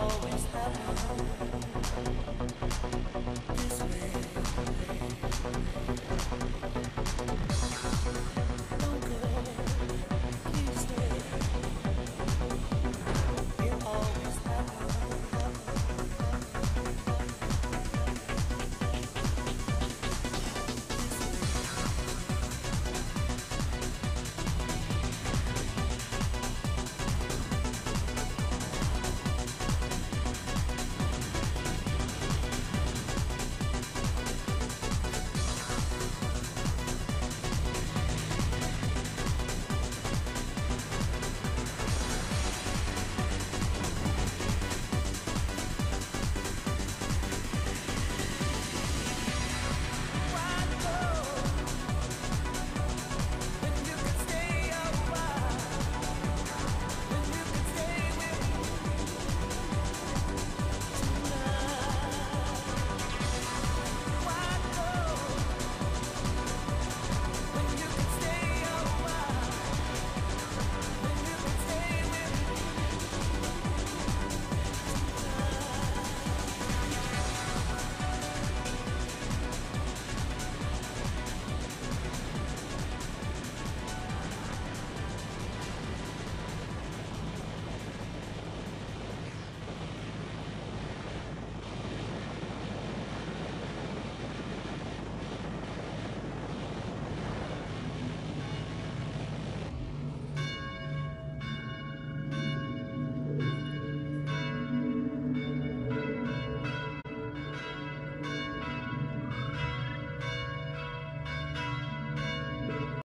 always.